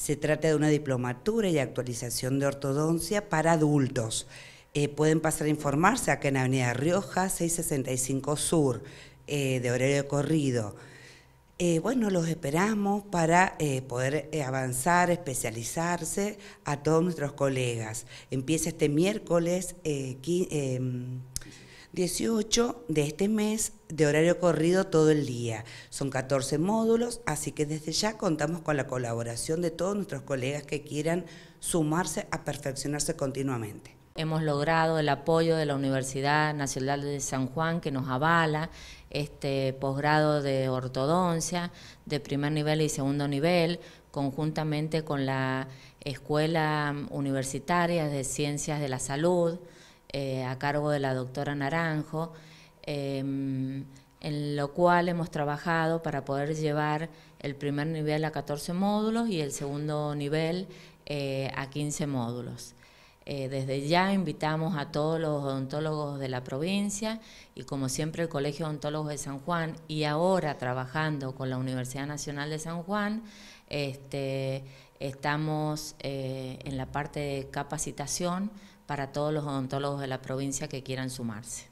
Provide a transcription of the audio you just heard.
Se trata de una diplomatura y actualización de ortodoncia para adultos. Eh, pueden pasar a informarse acá en Avenida Rioja, 665 Sur, eh, de horario corrido. Eh, bueno, los esperamos para poder avanzar, especializarse a todos nuestros colegas. Empieza este miércoles 18 de este mes de horario corrido todo el día. Son 14 módulos, así que desde ya contamos con la colaboración de todos nuestros colegas que quieran sumarse a perfeccionarse continuamente. Hemos logrado el apoyo de la Universidad Nacional de San Juan que nos avala este posgrado de ortodoncia de primer nivel y segundo nivel, conjuntamente con la Escuela Universitaria de Ciencias de la Salud, eh, a cargo de la doctora Naranjo, em, en lo cual hemos trabajado para poder llevar el primer nivel a 14 módulos y el segundo nivel eh, a 15 módulos. Eh, desde ya invitamos a todos los odontólogos de la provincia y como siempre el Colegio de Odontólogos de San Juan y ahora trabajando con la Universidad Nacional de San Juan, este, estamos en la parte de capacitación para todos los odontólogos de la provincia que quieran sumarse.